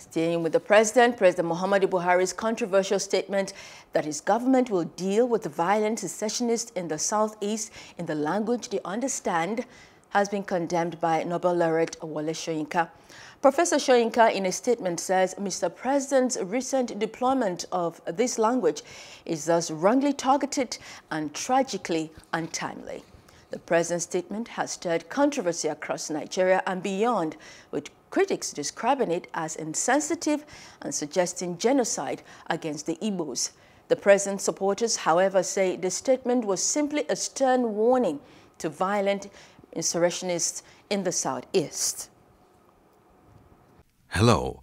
Staying with the president, President Muhammadu Buhari's controversial statement that his government will deal with the violent secessionists in the southeast in the language they understand has been condemned by Nobel laureate Wole Soyinka. Professor Soyinka in a statement says Mr. President's recent deployment of this language is thus wrongly targeted and tragically untimely. The president's statement has stirred controversy across Nigeria and beyond, with critics describing it as insensitive and suggesting genocide against the Igbos. The president's supporters, however, say the statement was simply a stern warning to violent insurrectionists in the southeast. Hello,